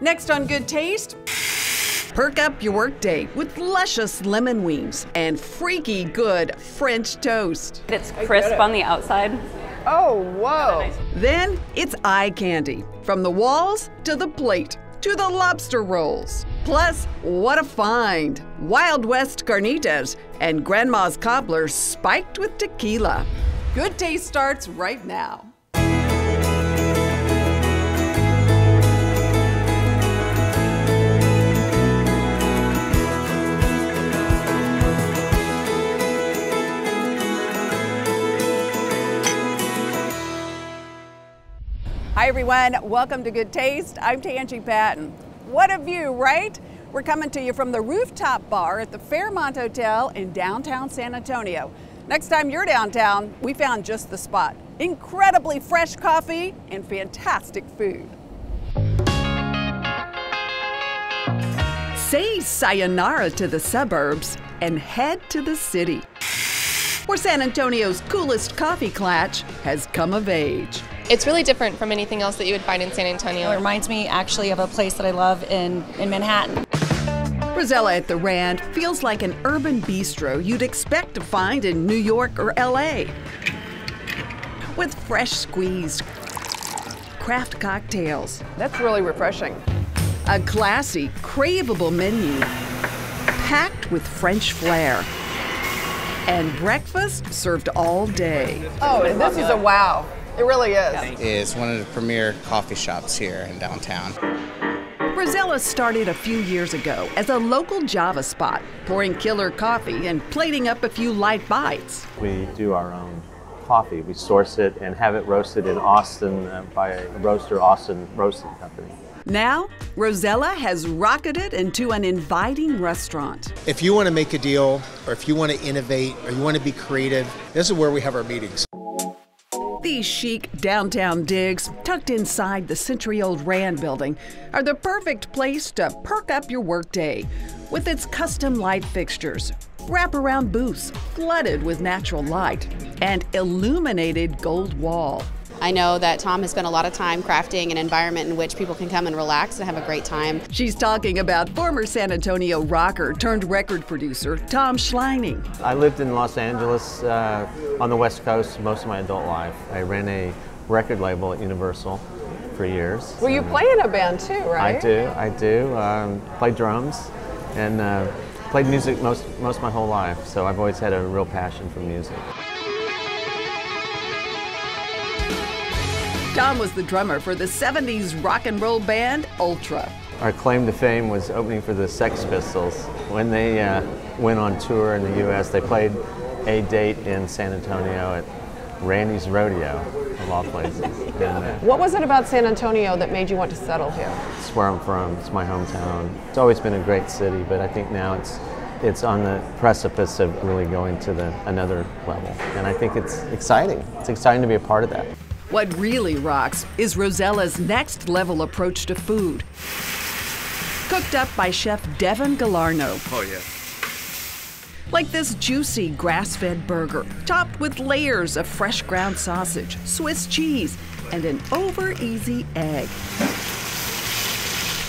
Next on Good Taste, perk up your workday with luscious lemon wings and freaky good French toast. It's crisp on the outside. Oh, whoa. Then it's eye candy from the walls to the plate to the lobster rolls. Plus, what a find! Wild West carnitas and Grandma's cobbler spiked with tequila. Good Taste starts right now. Hi, everyone. Welcome to Good Taste. I'm Tanji Patton. What a view, right? We're coming to you from the rooftop bar at the Fairmont Hotel in downtown San Antonio. Next time you're downtown, we found just the spot. Incredibly fresh coffee and fantastic food. Say sayonara to the suburbs and head to the city, where San Antonio's coolest coffee clatch has come of age. It's really different from anything else that you would find in San Antonio. It reminds me actually of a place that I love in, in Manhattan. Rosella at the Rand feels like an urban bistro you'd expect to find in New York or LA. With fresh squeezed craft cocktails, That's really refreshing. a classy, craveable menu packed with French flair, and breakfast served all day. Oh, this is a wow. It really is. is one of the premier coffee shops here in downtown. Rosella started a few years ago as a local Java spot, pouring killer coffee and plating up a few light bites. We do our own coffee. We source it and have it roasted in Austin uh, by a roaster, Austin Roasting Company. Now, Rosella has rocketed into an inviting restaurant. If you want to make a deal, or if you want to innovate, or you want to be creative, this is where we have our meetings. These chic downtown digs, tucked inside the century old Rand building, are the perfect place to perk up your workday. With its custom light fixtures, wraparound booths flooded with natural light, and illuminated gold wall. I know that Tom has spent a lot of time crafting an environment in which people can come and relax and have a great time. She's talking about former San Antonio rocker turned record producer Tom Schleining. I lived in Los Angeles uh, on the West Coast most of my adult life. I ran a record label at Universal for years. Well, you And play in a band too, right? I do, I do. Um, play drums and uh, played music most, most of my whole life, so I've always had a real passion for music. Tom was the drummer for the 70s rock and roll band Ultra. Our claim to fame was opening for the Sex Pistols. When they uh, went on tour in the U.S., they played a date in San Antonio at Randy's Rodeo, of all places. And, uh, What was it about San Antonio that made you want to settle here? it's where I'm from. It's my hometown. It's always been a great city, but I think now it's it's on the precipice of really going to the another level, and I think it's exciting. It's exciting to be a part of that. What really rocks is Rosella's next level approach to food. Cooked up by chef Devin Galarno. Oh, yeah. Like this juicy grass fed burger, topped with layers of fresh ground sausage, Swiss cheese, and an over easy egg.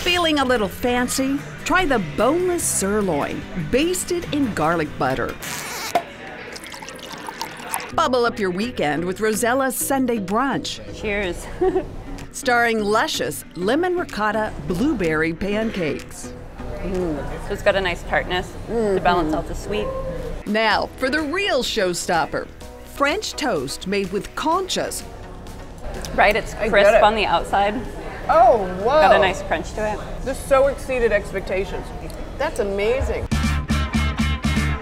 Feeling a little fancy? Try the boneless sirloin, basted in garlic butter. Bubble up your weekend with Rosella's Sunday brunch, Cheers. starring luscious lemon ricotta blueberry pancakes. So it's got a nice tartness to balance out the sweet. Now for the real showstopper French toast made with conchas, Right, it's crisp it. on the outside. Oh, whoa. Got a nice crunch to it. This so exceeded expectations. That's amazing.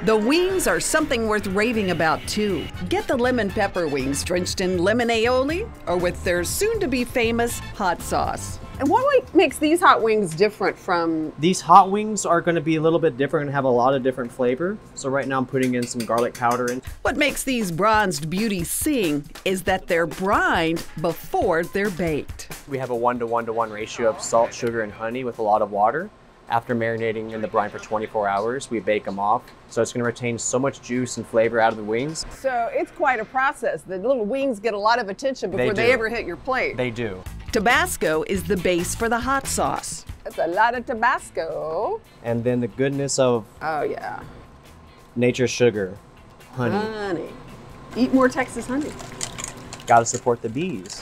The wings are something worth raving about too. Get the lemon pepper wings drenched in lemon aioli or with their soon to be famous hot sauce. And what makes these hot wings different from These hot wings are going to be a little bit different and have a lot of different flavor. So right now I'm putting in some garlic powder in. What makes these bronzed beauties sing is that they're brined before they're baked. We have a one to one to one ratio of salt, sugar, and honey with a lot of water. After marinating in the brine for 24 hours, we bake them off. So it's going to retain so much juice and flavor out of the wings. So it's quite a process. The little wings get a lot of attention before they, do. ever hit your plate. They do. Tabasco is the base for the hot sauce. That's a lot of Tabasco. And then the goodness of Oh, yeah. nature's sugar, honey. Honey. Eat more Texas honey. Gotta support the bees.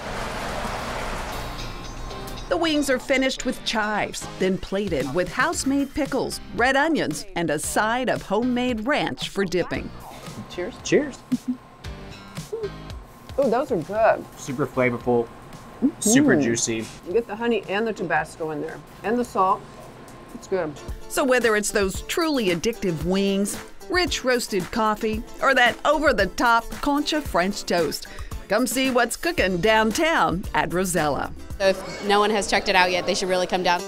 The wings are finished with chives, then plated with house made pickles, red onions, and a side of homemade ranch for dipping. Cheers. Cheers. Oh, those are good. Super flavorful, super Mm. juicy. You get the honey and the Tabasco in there, and the salt. It's good. So, whether it's those truly addictive wings, rich roasted coffee, or that over the top concha French toast, come see what's cooking downtown at Rosella. So if no one has checked it out yet, they should really come down.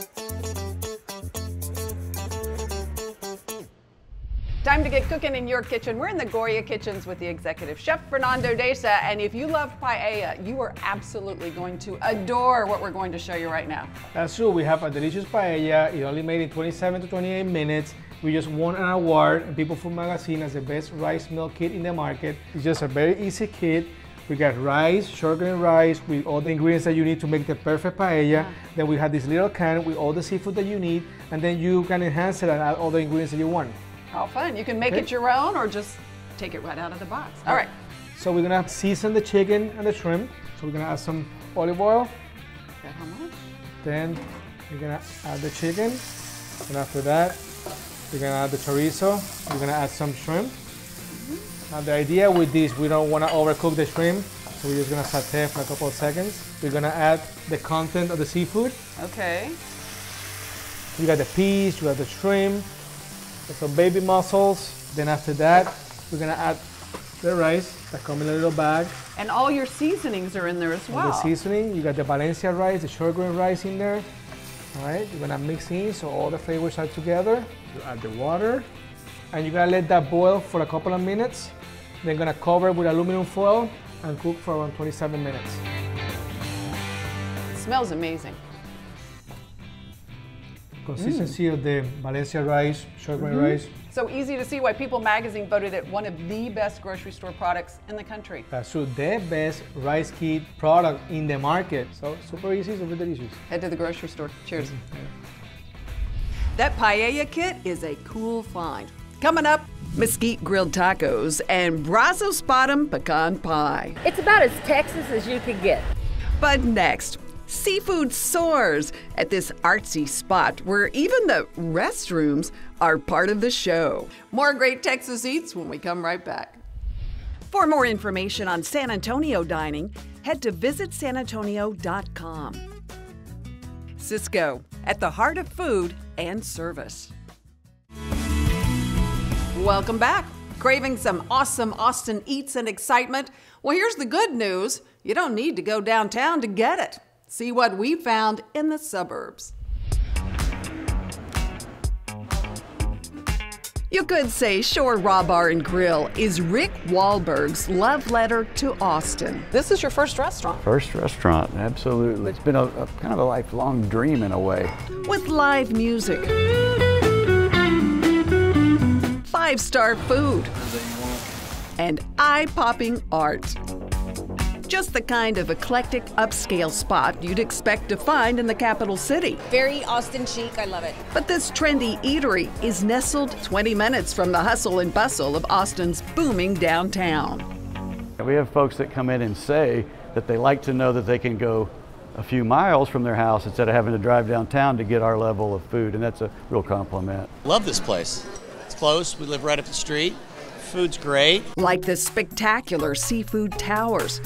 Time to get cooking in your kitchen. We're in the Goya Kitchens with the executive chef Fernando Deza, and if you love paella, you are absolutely going to adore what we're going to show you right now. That's true. We have a delicious paella. It only made in 27 to 28 minutes. We just won an award in People Food Magazine as the best rice meal kit in the market. It's just a very easy kit. We got rice, sugar and rice, with all the ingredients that you need to make the perfect paella. Then we have this little can with all the seafood that you need, and then you can enhance it and add all the ingredients that you want. How fun. You can make Okay. it your own or just take it right out of the box. All right. So we're gonna season the chicken and the shrimp. So we're gonna add some olive oil. Okay, how much? Then we're gonna add the chicken. And after that, we're gonna add the chorizo. We're gonna add some shrimp. Now the idea with this, we don't wanna overcook the shrimp. So we're just gonna saute for a couple of seconds. We're gonna add the content of the seafood. Okay. You got the peas, you got the shrimp, some baby mussels. Then after that, we're gonna add the rice that come in a little bag. And all your seasonings are in there as And well. the seasoning, you got the Valencia rice, the short grain rice in there. All right, you're gonna mix in so all the flavors are together. You add the water, and you're gonna let that boil for a couple of minutes. Then gonna cover it with aluminum foil and cook for around 27 minutes. It smells amazing. Consistency of the Valencia rice, short grain Mhm. rice, So easy to see why People Magazine voted it one of the best grocery store products in the country. that's true, the best rice kit product in the market. So super easy, super delicious. Head to the grocery store. Cheers. That paella kit is a cool find. Coming up, mesquite grilled tacos and Brazos bottom pecan pie. It's about as Texas as you could get. But next, seafood soars at this artsy spot where even the restrooms are part of the show. More great Texas eats when we come right back. For more information on San Antonio dining, head to visitsanantonio.com. Sysco, at the heart of food and service. Welcome back. Craving some awesome Austin eats and excitement? Well, here's the good news you don't need to go downtown to get it. See what we found in the suburbs. You could say Shore Raw Bar and Grill is Rick Wahlberg's love letter to Austin. This is your first restaurant. First restaurant, absolutely. It's been a, a kind of a lifelong dream in a way. with live music, five star food, and eye popping art. Just the kind of eclectic upscale spot you'd expect to find in the capital city. Very Austin chic. I love it. But this trendy eatery is nestled 20 minutes from the hustle and bustle of Austin's booming downtown. We have folks that come in and say that they like to know that they can go a few miles from their house instead of having to drive downtown to get our level of food, and that's a real compliment. Love this place. It's close. We live right up the street. Food's great. Like the spectacular seafood towers,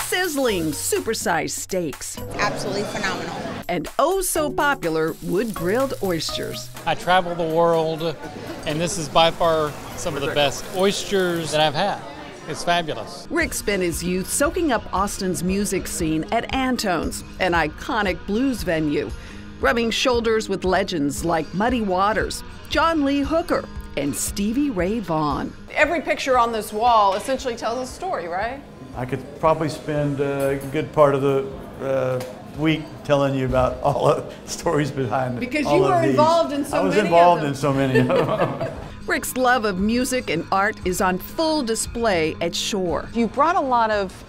sizzling supersized steaks, Absolutely phenomenal. and oh so popular wood grilled oysters. I travel the world, and this is by far some of the best oysters that I've had. It's fabulous. Rick spent his youth soaking up Austin's music scene at Antone's, an iconic blues venue, rubbing shoulders with legends like Muddy Waters, John Lee Hooker, and Stevie Ray Vaughan. Every picture on this wall essentially tells a story, right? I could probably spend a good part of the uh, week telling you about all the stories behind Because all you were involved in so I was many of involved them. in so many of them. Rick's love of music and art is on full display at Shore. You brought a lot of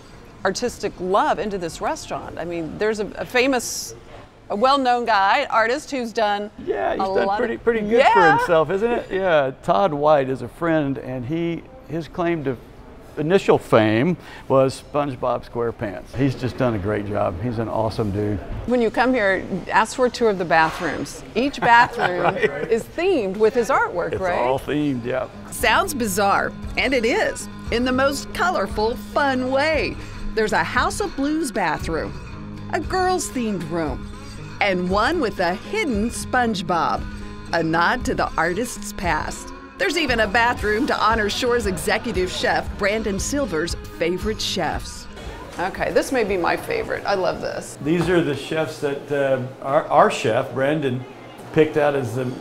artistic love into this restaurant. I mean, there's a, a famous a well-known guy, artist who's done Yeah, he's a done pretty pretty good yeah. for himself, isn't it? Yeah. Todd White is a friend, and he his claim to initial fame was SpongeBob SquarePants. He's just done a great job. He's an awesome dude. When you come here, ask for a tour of the bathrooms. Each bathroom Right. is themed with his artwork, It's right? all themed, yeah. Sounds bizarre, and it is, in the most colorful, fun way. There's a House of Blues bathroom, a girls themed room, and one with a hidden SpongeBob, a nod to the artist's past. There's even a bathroom to honor Shore's executive chef, Brandon Silver's favorite chefs. Okay, this may be my favorite. I love this. These are the chefs that uh, our, our chef, Brandon, picked out as the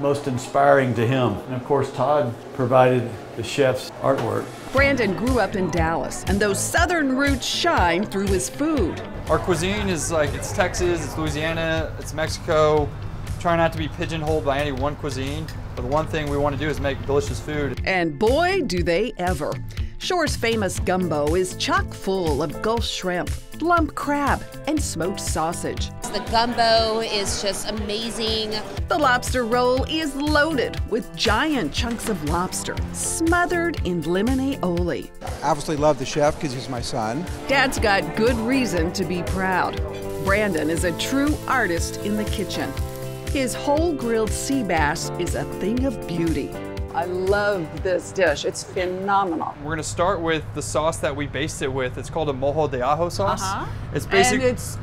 most inspiring to him. And of course, Todd provided the chef's artwork. Brandon grew up in Dallas, and those southern roots shine through his food. Our cuisine is like it's Texas, it's Louisiana, it's Mexico. Try not to be pigeonholed by any one cuisine, but the one thing we want to do is make delicious food. And boy, do they ever. Shore's famous gumbo is chock full of Gulf shrimp, lump crab, and smoked sausage. The gumbo is just amazing. The lobster roll is loaded with giant chunks of lobster smothered in lemon aioli. Obviously, love the chef because he's my son. Dad's got good reason to be proud. Brandon is a true artist in the kitchen. His whole grilled sea bass is a thing of beauty. I love this dish. It's phenomenal. We're gonna start with the sauce that we based it with. It's called a mojo de ajo sauce. Uh-huh. It's basic. And it's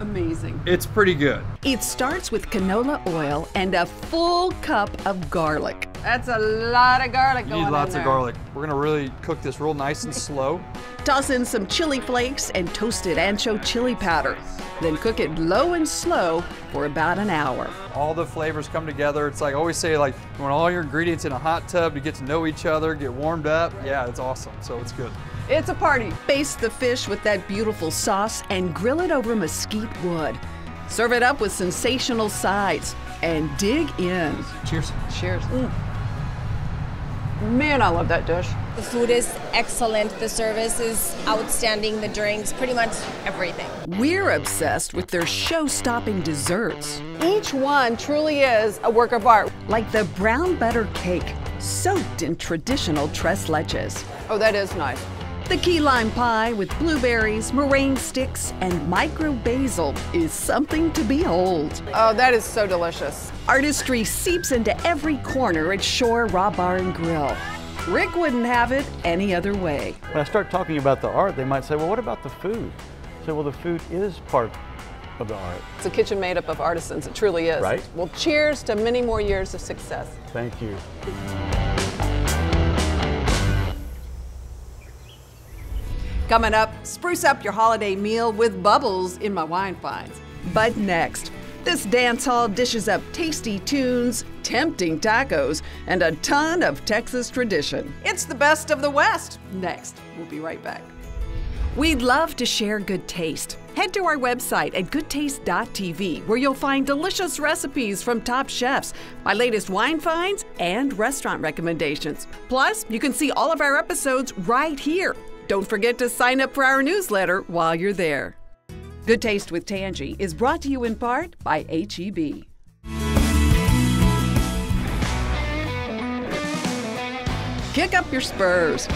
amazing. it's pretty good. It starts with canola oil and a full cup of garlic. That's a lot of garlic You going need lots in of garlic. We're gonna really cook this real nice and slow. Toss in some chili flakes and toasted ancho chili powder. Then cook it low and slow for about an hour. All the flavors come together. It's like I always say, like you want all your ingredients in a hot tub to get to know each other, get warmed up. Yeah, it's awesome. So it's good. It's a party. Baste the fish with that beautiful sauce and grill it over mesquite wood. Serve it up with sensational sides and dig in. Cheers. Cheers. Mm. Man, I love that dish. The food is excellent. The service is outstanding. The drinks, pretty much everything. We're obsessed with their show stopping desserts. Each one truly is a work of art. Like the brown butter cake, soaked in traditional tres leches. Oh, that is nice. The key lime pie with blueberries, meringue sticks, and micro basil is something to behold. Oh, that is so delicious. Artistry seeps into every corner at Shore Raw Bar and Grill. Rick wouldn't have it any other way. When I start talking about the art, they might say, well, what about the food? So, well, the food is part of the art. It's a kitchen made up of artisans. It truly is. Right. Well, cheers to many more years of success. Thank you. Coming up, spruce up your holiday meal with bubbles in my wine finds. But next, this dance hall dishes up tasty tunes, tempting tacos, and a ton of Texas tradition. It's the best of the West. Next, we'll be right back. We'd love to share good taste. Head to our website at goodtaste.tv where you'll find delicious recipes from top chefs, my latest wine finds, and restaurant recommendations. Plus, you can see all of our episodes right here. Don't forget to sign up for our newsletter while you're there. Good Taste with Tanji is brought to you in part by HEB. Kick up your spurs.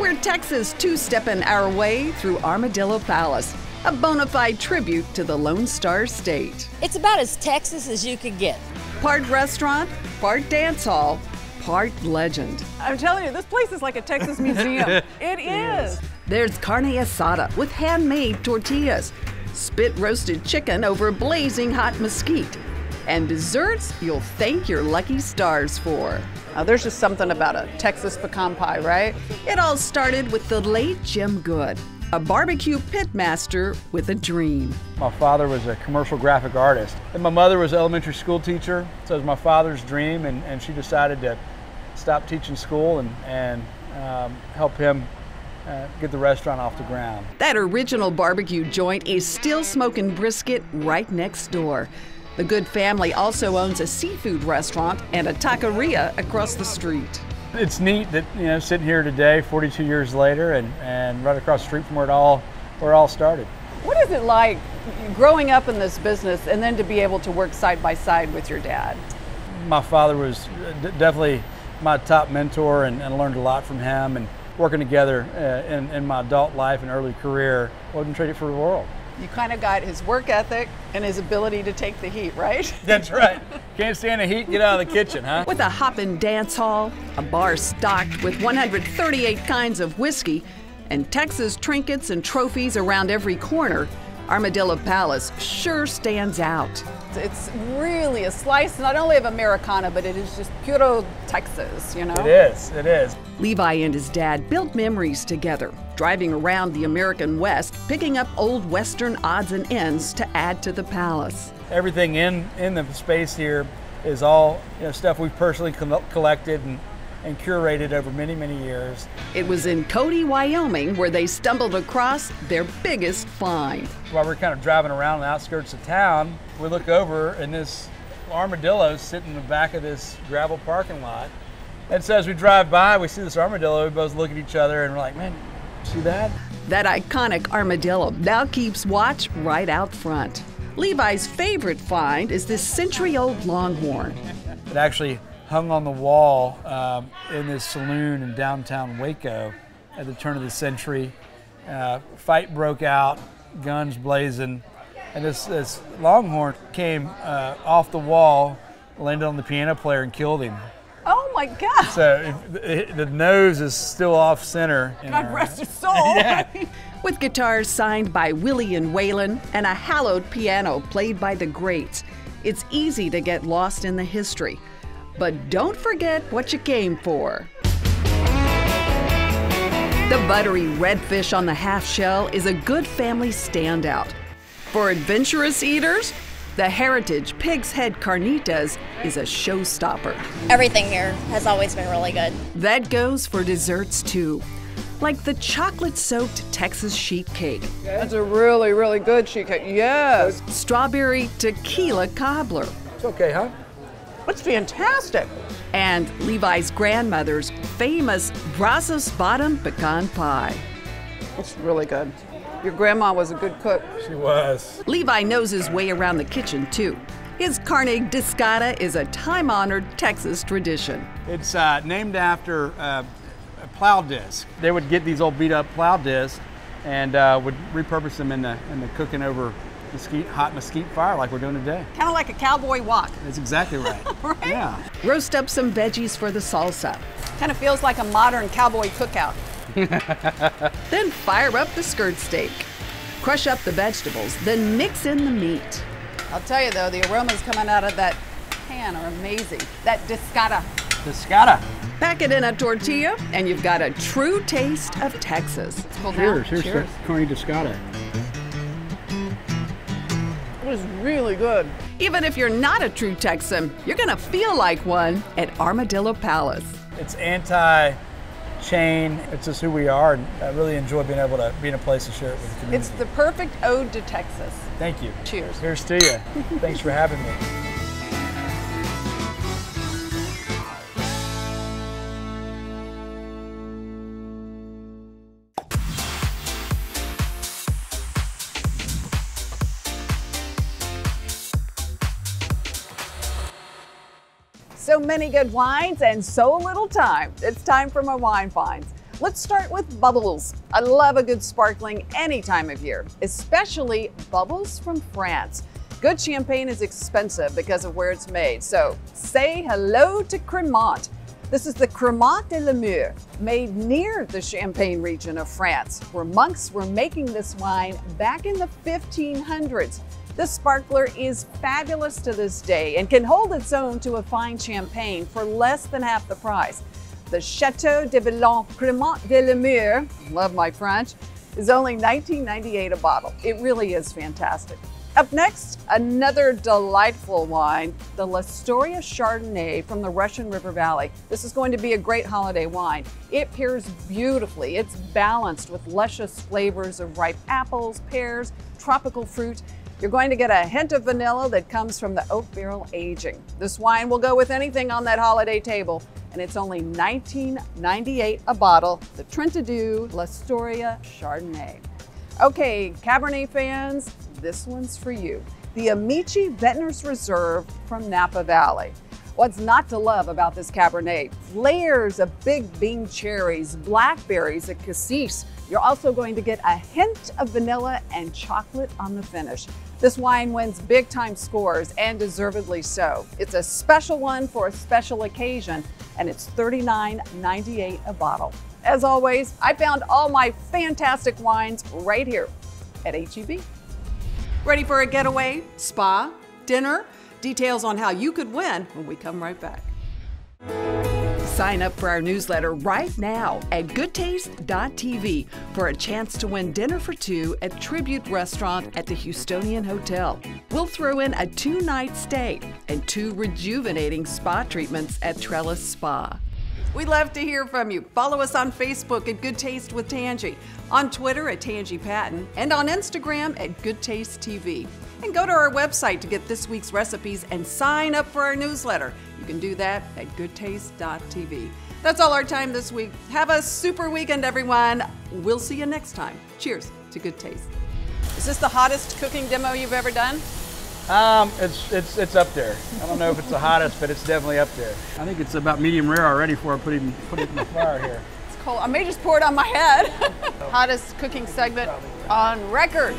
We're Texas two stepping our way through Armadillo Palace, a bona fide tribute to the Lone Star State. It's about as Texas as you could get. Part restaurant, part dance hall, part legend. I'm telling you, this place is like a Texas museum. it is. There's carne asada with handmade tortillas, spit roasted chicken over blazing hot mesquite, and desserts you'll thank your lucky stars for. Now, there's just something about a Texas pecan pie, right? It all started with the late Jim Goode, a barbecue pitmaster with a dream. My father was a commercial graphic artist, and my mother was an elementary school teacher. So it was my father's dream, and, and she decided to stop teaching school and, and um, help him uh, get the restaurant off the ground. That original barbecue joint is still smoking brisket right next door. The Goode family also owns a seafood restaurant and a taqueria across the street. It's neat that you know sitting here today, 42 years later, and, and right across the street from where it all where it all started. What is it like growing up in this business and then to be able to work side by side with your dad? My father was d- definitely my top mentor and, and learned a lot from him. And working together uh, in, in my adult life and early career, wouldn't trade it for the world. You kind of got his work ethic and his ability to take the heat, right? That's right. Can't stand the heat, get out of the kitchen, huh? With a hoppin' dance hall, a bar stocked with 138 kinds of whiskey, and Texas trinkets and trophies around every corner, Armadillo Palace sure stands out. It's really a slice not only of Americana, but it is just puro Texas, you know? It is, it is. Levi and his dad built memories together, driving around the American West, picking up old Western odds and ends to add to the palace. Everything in, in the space here is all you know, stuff we've personally collected and and curated over many, many years. It was in Cody, Wyoming, where they stumbled across their biggest find. While we're kind of driving around the outskirts of town, we look over and this armadillo sitting in the back of this gravel parking lot. And so as we drive by, we see this armadillo. We both look at each other and we're like, man, see that? That iconic armadillo now keeps watch right out front. Levi's favorite find is this century old longhorn. It actually hung on the wall um, in this saloon in downtown Waco at the turn of the century. Uh, fight broke out, guns blazing, and this, this longhorn came uh, off the wall, landed on the piano player, and killed him. Oh my God! So it, the nose is still off center. God our, rest his soul. yeah. With guitars signed by Willie and Waylon and a hallowed piano played by the greats, it's easy to get lost in the history. But don't forget what you came for. The buttery redfish on the half shell is a good family standout. For adventurous eaters, the Heritage Pig's Head Carnitas is a showstopper. Everything here has always been really good. That goes for desserts too, like the chocolate soaked Texas sheet cake. That's a really, really good sheet cake. Yes. Strawberry tequila cobbler. It's okay, huh? That's fantastic. And Levi's grandmother's famous Brazos Bottom pecan pie. It's really good. Your grandma was a good cook. She was. Levi knows his way around the kitchen, too. His carne discada is a time honored Texas tradition. It's uh, named after uh, a plow disc. They would get these old beat up plow discs and uh, would repurpose them in the, in the cooking over mesquite, hot mesquite fire like we're doing today. Kind of like a cowboy wok. That's exactly right. right? Yeah. Roast up some veggies for the salsa. Kind of feels like a modern cowboy cookout. then fire up the skirt steak. Crush up the vegetables, then mix in the meat. I'll tell you though, the aromas coming out of that pan are amazing. That discada. Discada. Pack it in a tortilla, and you've got a true taste of Texas. Cheers, cheers, cheers. Carne discada. It was really good. Even if you're not a true Texan, you're gonna feel like one at Armadillo Palace. It's anti chain. It's just who we are, and I really enjoy being able to be in a place to share it with the community. It's the perfect ode to Texas. Thank you. Cheers. Here's to you. Thanks for having me. So many good wines and so little time. It's time for my wine finds. Let's start with bubbles. I love a good sparkling any time of year, especially bubbles from France. Good champagne is expensive because of where it's made, so say hello to Cremant. This is the Cremant de Limoux, made near the Champagne region of France, where monks were making this wine back in the 1500s. The sparkler is fabulous to this day and can hold its own to a fine champagne for less than half the price. The Chateau de Villon Cremant de la love my French, is only $19.98 a bottle. It really is fantastic. Up next, another delightful wine, the La Storia Chardonnay from the Russian River Valley. This is going to be a great holiday wine. It pairs beautifully. It's balanced with luscious flavors of ripe apples, pears, tropical fruit, you're going to get a hint of vanilla that comes from the oak barrel aging. This wine will go with anything on that holiday table, and it's only $19.98 a bottle, the Trentadue La Storia Chardonnay. Okay, Cabernet fans, this one's for you. The Amici Vintners Reserve from Napa Valley. What's not to love about this Cabernet? Layers of big bean cherries, blackberries, and cassis. You're also going to get a hint of vanilla and chocolate on the finish. This wine wins big time scores and deservedly so. It's a special one for a special occasion and it's $39.98 a bottle. As always, I found all my fantastic wines right here at HEB. Ready for a getaway, spa, dinner? Details on how you could win when we come right back. Sign up for our newsletter right now at goodtaste.tv for a chance to win dinner for two at Tribute Restaurant at the Houstonian Hotel. We'll throw in a two night stay and two rejuvenating spa treatments at Trellis Spa. We'd love to hear from you. Follow us on Facebook at Good Taste with Tanji, on Twitter at Tanji Patton, and on Instagram at Good Taste TV. And go to our website to get this week's recipes and sign up for our newsletter. You can do that at goodtaste.tv. That's all our time this week. Have a super weekend, everyone. We'll see you next time. Cheers to good taste. Is this the hottest cooking demo you've ever done? Um, it's it's it's up there. I don't know if it's the hottest, but it's definitely up there. I think it's about medium rare already before I put it in, put it in the fire here. It's cold. I may just pour it on my head. hottest cooking segment on record.